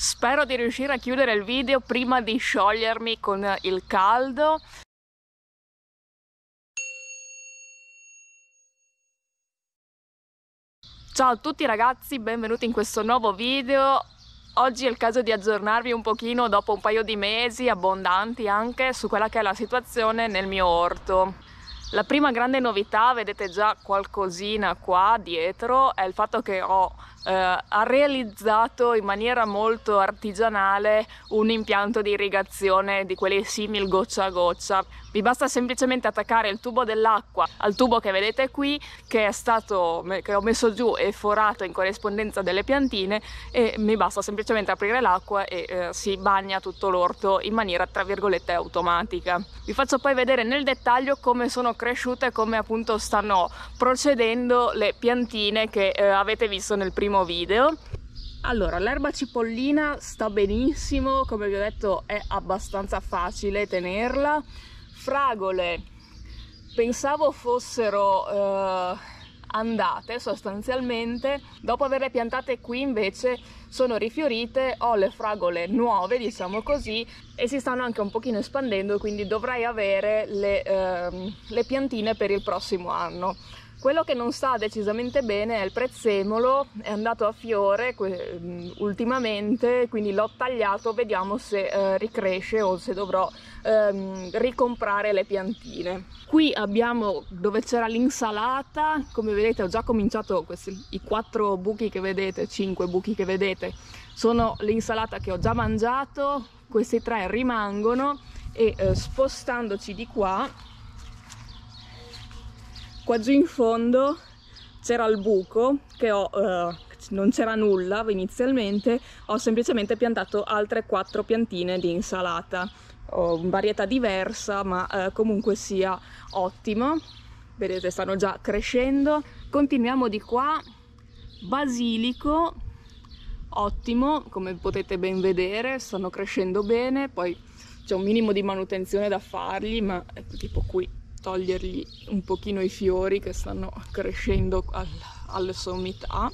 Spero di riuscire a chiudere il video prima di sciogliermi con il caldo. Ciao a tutti ragazzi, benvenuti in questo nuovo video. Oggi è il caso di aggiornarvi un pochino dopo un paio di mesi abbondanti anche su quella che è la situazione nel mio orto. La prima grande novità, vedete già qualcosina qua dietro, è il fatto che ho eh, ha realizzato in maniera molto artigianale un impianto di irrigazione di quelli simil goccia a goccia. Vi basta semplicemente attaccare il tubo dell'acqua al tubo che vedete qui, che è stato che ho messo giù e forato in corrispondenza delle piantine e mi basta semplicemente aprire l'acqua e eh, si bagna tutto l'orto in maniera tra virgolette automatica. Vi faccio poi vedere nel dettaglio come sono cresciute e come appunto stanno procedendo le piantine che eh, avete visto nel primo primo video. Allora l'erba cipollina sta benissimo come vi ho detto è abbastanza facile tenerla. Fragole pensavo fossero eh, andate sostanzialmente. Dopo averle piantate qui invece sono rifiorite ho le fragole nuove diciamo così e si stanno anche un pochino espandendo quindi dovrei avere le, eh, le piantine per il prossimo anno quello che non sta decisamente bene è il prezzemolo, è andato a fiore mm, ultimamente, quindi l'ho tagliato, vediamo se eh, ricresce o se dovrò ehm, ricomprare le piantine. Qui abbiamo dove c'era l'insalata, come vedete ho già cominciato questi, i quattro buchi che vedete, cinque buchi che vedete, sono l'insalata che ho già mangiato, questi tre rimangono e eh, spostandoci di qua qua giù in fondo c'era il buco che ho uh, non c'era nulla inizialmente ho semplicemente piantato altre quattro piantine di insalata. Ho varietà diversa ma uh, comunque sia ottimo. Vedete stanno già crescendo. Continuiamo di qua. Basilico ottimo come potete ben vedere stanno crescendo bene. Poi c'è un minimo di manutenzione da fargli ma tipo qui togliergli un pochino i fiori che stanno crescendo al, alle sommità.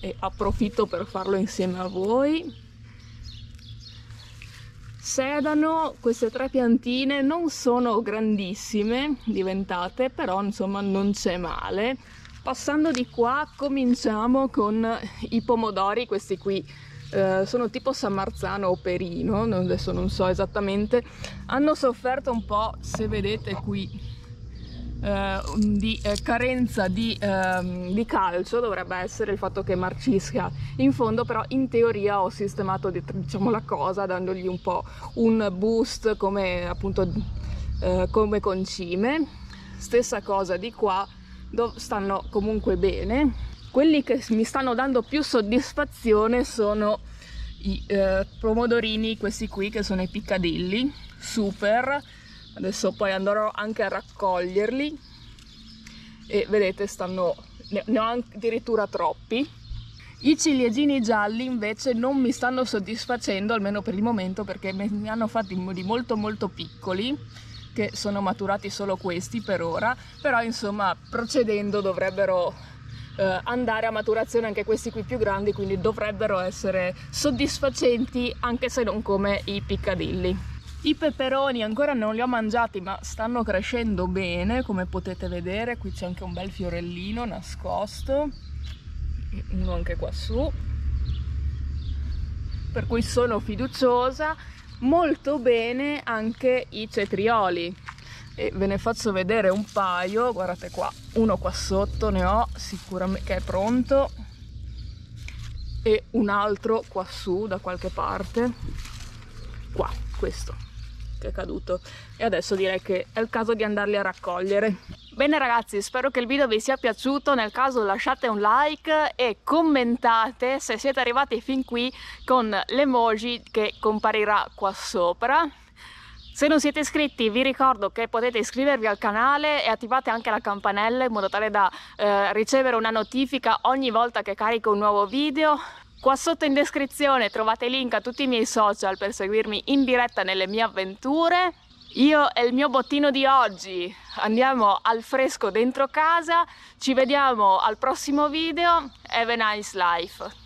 E approfitto per farlo insieme a voi. Sedano queste tre piantine non sono grandissime diventate però insomma non c'è male. Passando di qua cominciamo con i pomodori questi qui eh, sono tipo San Marzano o Perino, adesso non so esattamente, hanno sofferto un po', se vedete qui, eh, di eh, carenza di, ehm, di, calcio, dovrebbe essere il fatto che marcisca in fondo, però in teoria ho sistemato diciamo, la cosa dandogli un po' un boost come appunto eh, come concime. Stessa cosa di qua, stanno comunque bene quelli che mi stanno dando più soddisfazione sono i eh, pomodorini, questi qui che sono i piccadilli, super. Adesso poi andrò anche a raccoglierli e vedete stanno, ne ho addirittura troppi. I ciliegini gialli invece non mi stanno soddisfacendo, almeno per il momento, perché mi hanno fatti di molto molto piccoli, che sono maturati solo questi per ora, però insomma procedendo dovrebbero eh, andare a maturazione anche questi qui più grandi, quindi dovrebbero essere soddisfacenti anche se non come i piccadilli. I peperoni ancora non li ho mangiati ma stanno crescendo bene come potete vedere, qui c'è anche un bel fiorellino nascosto, uno anche qua su, per cui sono fiduciosa, molto bene anche i cetrioli e ve ne faccio vedere un paio guardate qua uno qua sotto ne ho sicuramente che è pronto e un altro qua su da qualche parte qua questo che è caduto. E adesso direi che è il caso di andarli a raccogliere. Bene ragazzi spero che il video vi sia piaciuto. Nel caso lasciate un like e commentate se siete arrivati fin qui con l'emoji che comparirà qua sopra se non siete iscritti vi ricordo che potete iscrivervi al canale e attivate anche la campanella in modo tale da eh, ricevere una notifica ogni volta che carico un nuovo video. Qua sotto in descrizione trovate link a tutti i miei social per seguirmi in diretta nelle mie avventure. Io e il mio bottino di oggi andiamo al fresco dentro casa, ci vediamo al prossimo video, have a nice life!